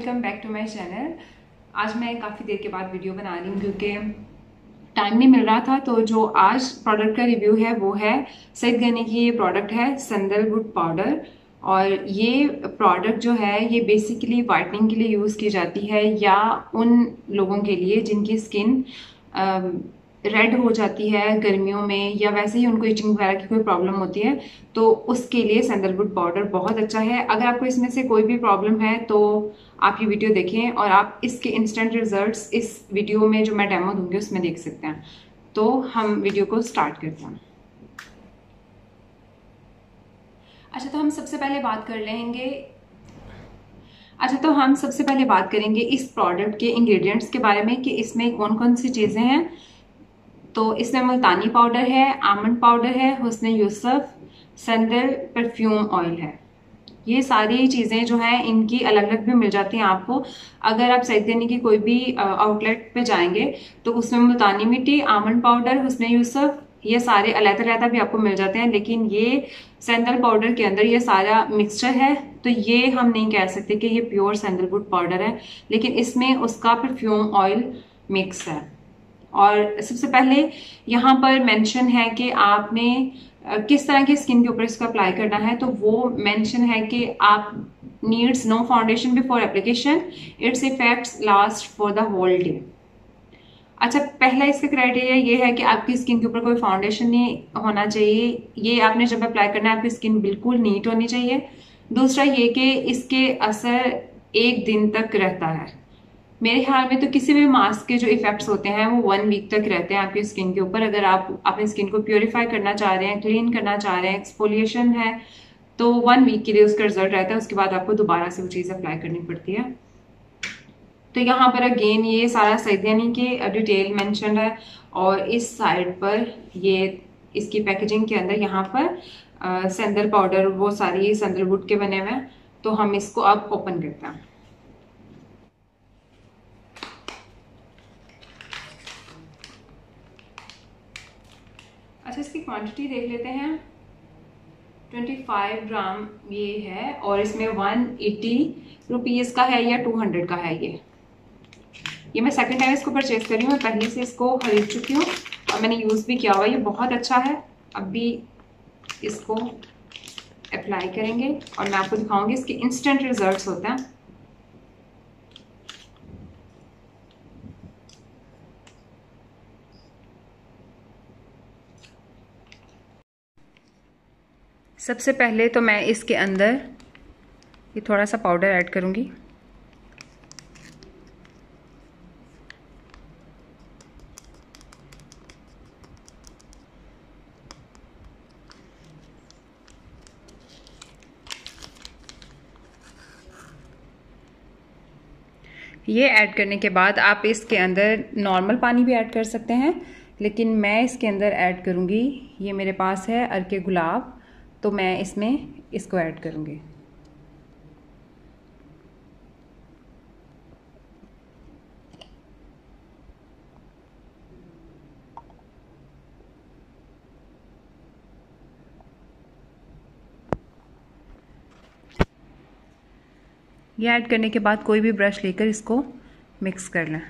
Welcome back to my channel आज मैं काफ़ी देर के बाद वीडियो बना रही हूँ क्योंकि टाइम नहीं मिल रहा था तो जो आज प्रोडक्ट का रिव्यू है वो है सईद गनी की ये प्रोडक्ट है सैंडलवुड पाउडर और ये प्रोडक्ट जो है, ये बेसिकली वाइटनिंग के लिए यूज़ की जाती है या उन लोगों के लिए जिनकी स्किन रेड हो जाती है गर्मियों में, या वैसे ही उनको इचिंग वगैरह की कोई प्रॉब्लम होती है तो उसके लिए सैंडलवुड पाउडर बहुत अच्छा है। अगर आपको इसमें से कोई भी प्रॉब्लम है तो आप ये वीडियो देखें और आप इसके इंस्टेंट रिजल्ट्स इस वीडियो में जो मैं डेमो दूँगी, उसमें देख सकते हैं। तो हम वीडियो को स्टार्ट करते हैं। अच्छा तो हम सबसे पहले बात कर लेंगे। अच्छा तो हम सबसे पहले बात करेंगे इस प्रोडक्ट के इंग्रेडिएंट्स के बारे में कि इसमें कौन कौन सी चीज़ें हैं। तो इसमें मुल्तानी पाउडर है आमंड पाउडर है, हुसन यूसफ संदल परफ्यूम ऑयल है। ये सारी चीज़ें जो हैं, इनकी अलग अलग भी मिल जाती हैं आपको। अगर आप सैदनी की कोई भी आउटलेट पे जाएँगे तो उसमें मुल्तानी मिट्टी आमंड पाउडर हुसन यूसफ, ये सारे अलहदा अलहदा भी आपको मिल जाते हैं। लेकिन ये सैंडल पाउडर के अंदर ये सारा मिक्सचर है तो ये हम नहीं कह सकते कि ये प्योर सैंडलवुड पाउडर है। लेकिन इसमें उसका परफ्यूम ऑयल मिक्स है। और सबसे पहले यहाँ पर मेंशन है कि आपने किस तरह की स्किन के ऊपर इसको अप्लाई करना है तो वो मेंशन है कि आप needs no foundation before application it's effects last for the whole day अच्छा पहला इसका क्राइटेरिया ये है कि आपकी स्किन के ऊपर कोई फाउंडेशन नहीं होना चाहिए। ये आपने जब अप्लाई करना है, आपकी स्किन बिल्कुल नीट होनी चाहिए। दूसरा ये कि इसके असर एक दिन तक रहता है। मेरे ख्याल में तो किसी भी मास्क के जो इफेक्ट्स होते हैं, वो वन वीक तक रहते हैं आपकी स्किन के ऊपर। अगर आप अपनी स्किन को प्योरीफाई करना चाह रहे हैं क्लीन करना चाह रहे हैं एक्सपोलिएशन है तो वन वीक के लिए उसका रिज़ल्ट रहता है। उसके बाद आपको दोबारा से वो चीज़ अप्लाई करनी पड़ती है। तो यहाँ पर अगेन ये सारा सैदयानी के डिटेल मैंशन है और इस साइड पर ये इसकी पैकेजिंग के अंदर यहाँ पर सेंदल पाउडर वो सारी सेंदलवुड के बने हुए हैं। तो हम इसको अब ओपन करते हैं। अच्छा इसकी क्वांटिटी देख लेते हैं। 25 ग्राम ये है और इसमें 180 रुपीज़ का है या 200 का है ये। ये मैं सेकंड टाइम इसको परचेज करी हूँ, मैं पहले से इसको खरीद चुकी हूँ और मैंने यूज़ भी किया हुआ ये बहुत अच्छा है। अब भी इसको अप्लाई करेंगे और मैं आपको दिखाऊँगी इसके इंस्टेंट रिजल्ट्स होते हैं। सबसे पहले तो मैं इसके अंदर ये थोड़ा सा पाउडर ऐड करूँगी। ये ऐड करने के बाद आप इसके अंदर नॉर्मल पानी भी ऐड कर सकते हैं, लेकिन मैं इसके अंदर ऐड करूँगी, ये मेरे पास है अरके गुलाब। तो मैं इसमें इसको ऐड करूँगी। ये ऐड करने के बाद कोई भी ब्रश लेकर इसको मिक्स कर लें।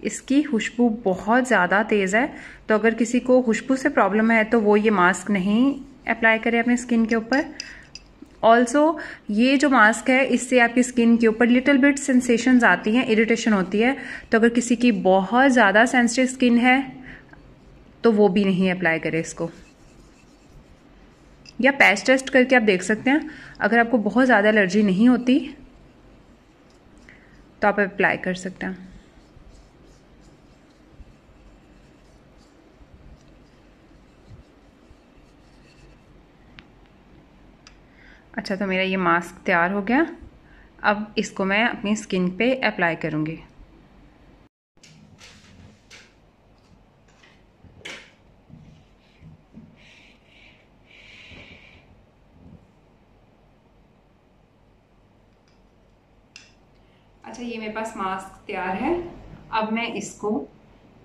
इसकी खुशबू बहुत ज़्यादा तेज़ है। तो अगर किसी को खुशबू से प्रॉब्लम है तो वो ये मास्क नहीं अप्लाई करे अपने स्किन के ऊपर। ऑल्सो ये जो मास्क है, इससे आपकी स्किन के ऊपर लिटिल बिट सेंसेशंस आती हैं इरिटेशन होती है। तो अगर किसी की बहुत ज़्यादा सेंसिटिव स्किन है तो वो भी नहीं अप्लाई करे इसको। या पैच टेस्ट करके आप देख सकते हैं, अगर आपको बहुत ज़्यादा एलर्जी नहीं होती तो आप अप्लाई कर सकते हैं। अच्छा तो मेरा ये मास्क तैयार हो गया। अब इसको मैं अपनी स्किन पे अप्लाई करूँगी। अच्छा ये मेरे पास मास्क तैयार है। अब मैं इसको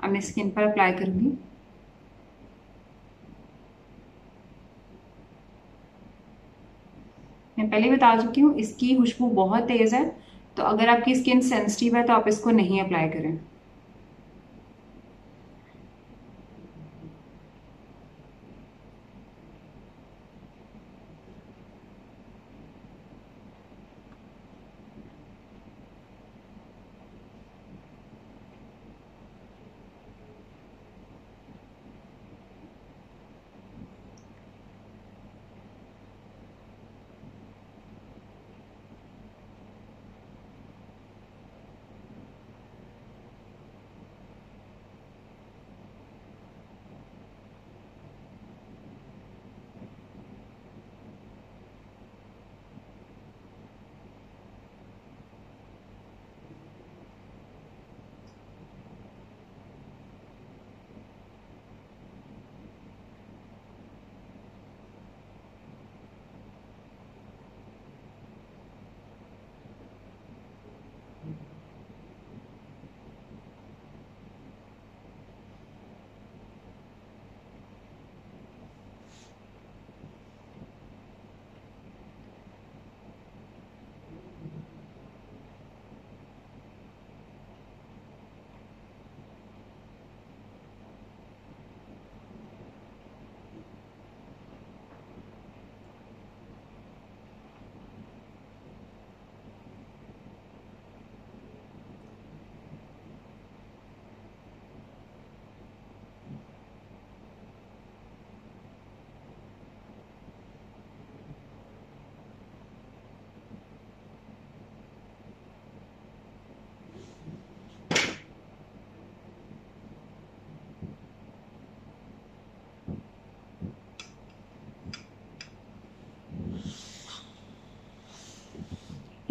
मैं स्किन पर अप्लाई करूँगी। पहले बता चुकी हूँ, इसकी खुशबू बहुत तेज़ है तो अगर आपकी स्किन सेंसिटिव है तो आप इसको नहीं अप्लाई करें।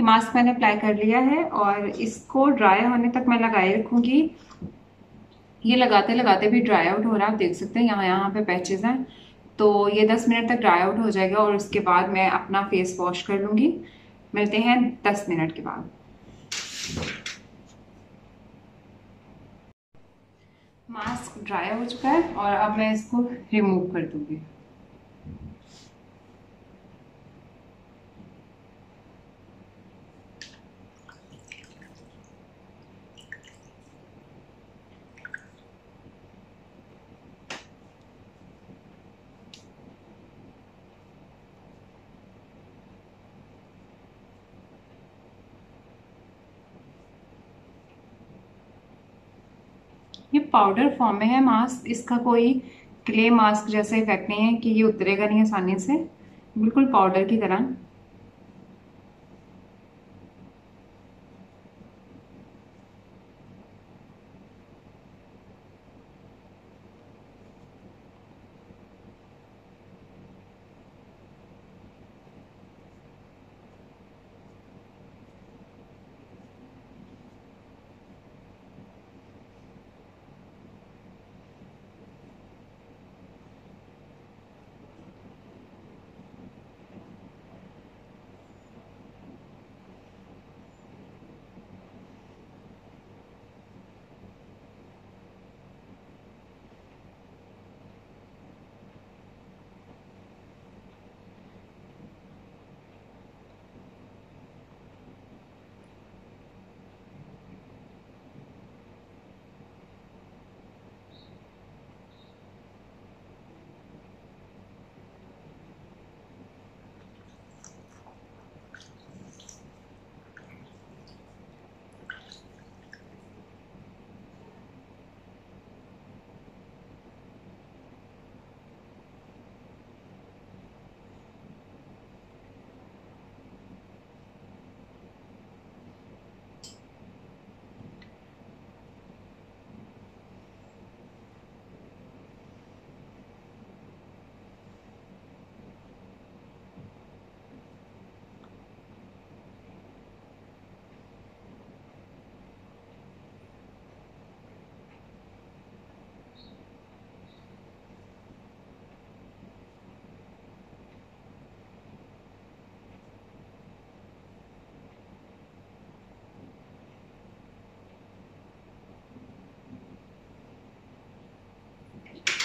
ये मास्क मैंने अप्लाई कर लिया है और इसको ड्राई होने तक मैं लगाए रखूँगी। ये लगाते लगाते भी ड्राई आउट हो रहा है। आप देख सकते हैं यहाँ यहाँ पे पैचेस हैं। तो ये 10 मिनट तक ड्राई आउट हो जाएगा और उसके बाद मैं अपना फेस वॉश कर लूँगी। मिलते हैं 10 मिनट के बाद। मास्क ड्राई हो चुका है और अब मैं इसको रिमूव कर दूँगी। ये पाउडर फॉर्म में है मास्क इसका कोई क्ले मास्क जैसे इफ़ेक्ट नहीं है कि ये उतरेगा नहीं आसानी से। बिल्कुल पाउडर की तरह।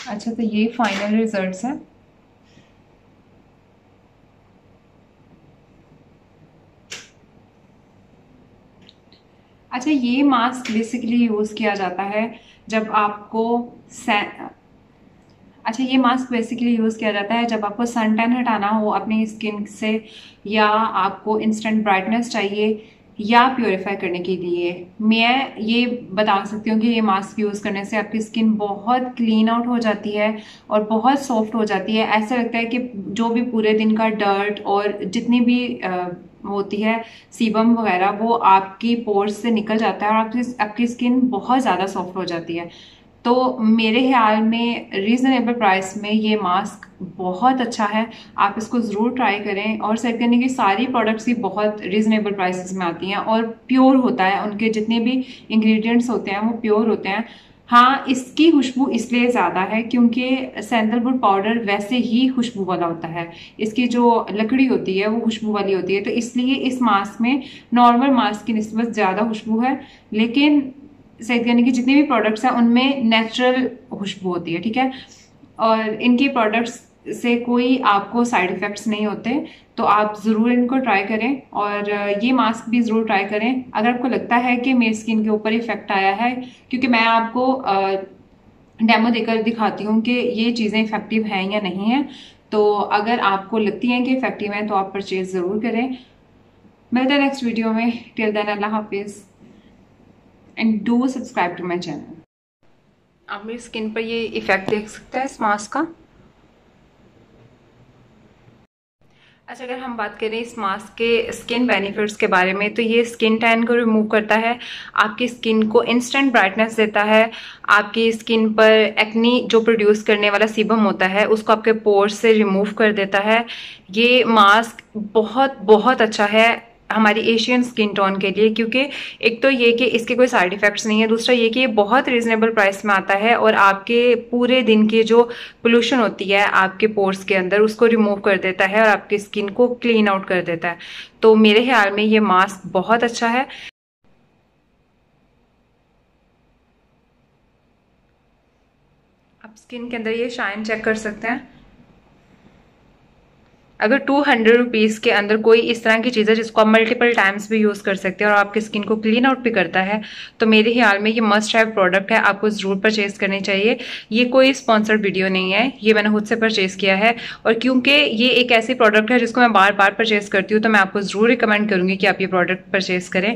अच्छा तो ये फाइनल रिजल्ट्स हैं। अच्छा ये मास्क बेसिकली यूज़ किया जाता है जब आपको अच्छा ये मास्क बेसिकली यूज़ किया जाता है जब आपको सन टैन हटाना हो अपनी स्किन से या आपको इंस्टेंट ब्राइटनेस चाहिए या प्योरीफाई करने के लिए। मैं ये बता सकती हूँ कि ये मास्क यूज़ करने से आपकी स्किन बहुत क्लीन आउट हो जाती है और बहुत सॉफ्ट हो जाती है। ऐसा लगता है कि जो भी पूरे दिन का डर्ट और जितनी भी आ, होती है सीबम वगैरह वो आपकी पोर्स से निकल जाता है और आपकी आपकी स्किन बहुत ज़्यादा सॉफ्ट हो जाती है। तो मेरे ख्याल में रीज़नेबल प्राइस में ये मास्क बहुत अच्छा है। आप इसको ज़रूर ट्राई करें और सेट करने की सारी प्रोडक्ट्स भी बहुत रीज़नेबल प्राइसेस में आती हैं और प्योर होता है। उनके जितने भी इंग्रेडिएंट्स होते हैं वो प्योर होते हैं। हाँ इसकी खुशबू इसलिए ज़्यादा है क्योंकि सैंडलवुड पाउडर वैसे ही खुशबू वाला होता है। इसकी जो लकड़ी होती है वो खुशबू वाली होती है। तो इसलिए इस मास्क में नॉर्मल मास्क की नस्बत ज़्यादा खुशबू है। लेकिन सैद करने की जितने भी प्रोडक्ट्स हैं, उनमें नेचुरल खुशबू होती है, ठीक है? और इनके प्रोडक्ट्स से कोई आपको साइड इफ़ेक्ट्स नहीं होते तो आप ज़रूर इनको ट्राई करें और ये मास्क भी ज़रूर ट्राई करें। अगर आपको लगता है कि मेरी स्किन के ऊपर इफ़ेक्ट आया है, क्योंकि मैं आपको डेमो देकर दिखाती हूँ कि ये चीज़ें इफ़ेक्टिव हैं या नहीं हैं तो अगर आपको लगती हैं कि इफ़ेक्टिव हैं तो आप परचेज़ ज़रूर करें। मिलते हैं नेक्स्ट वीडियो में। टिल देन अल्लाह हाफिज़। And do subscribe to my channel आप मेरी स्किन पर ये इफ़ेक्ट देख सकते हैं, इस मास्क का? अच्छा अगर हम बात करें इस मास्क के स्किन बेनिफिट्स के बारे में तो ये स्किन टैन को रिमूव करता है, आपकी स्किन को इंस्टेंट ब्राइटनेस देता है, आपकी स्किन पर एक्नी जो प्रोड्यूस करने वाला सीबम होता है, उसको आपके पोर्स से रिमूव कर देता है। ये मास्क बहुत बहुत अच्छा है हमारी एशियन स्किन टोन के लिए, क्योंकि एक तो ये कि इसके कोई साइड इफ़ेक्ट्स नहीं है, दूसरा ये कि ये बहुत रीज़नेबल प्राइस में आता है और आपके पूरे दिन की जो पोल्यूशन होती है आपके पोर्स के अंदर, उसको रिमूव कर देता है और आपकी स्किन को क्लीन आउट कर देता है। तो मेरे ख्याल में ये मास्क बहुत अच्छा है। आप स्किन के अंदर ये शाइन चेक कर सकते हैं। अगर टू हंड्रेड रुपीज़ के अंदर कोई इस तरह की चीज़ है जिसको आप मल्टीपल टाइम्स भी यूज़ कर सकते हैं और आपकी स्किन को क्लीन आउट भी करता है तो मेरे ख्याल में ये मस्ट हैव प्रोडक्ट है, आपको ज़रूर परचेज़ करनी चाहिए। ये कोई स्पॉन्सर्ड वीडियो नहीं है, ये मैंने खुद से परचेज़ किया है और क्योंकि ये एक ऐसी प्रोडक्ट है जिसको मैं बार बार परचेज़ करती हूँ तो मैं आपको ज़रूर रिकमेंड करूँगी कि आप ये प्रोडक्ट परचेज़ करें।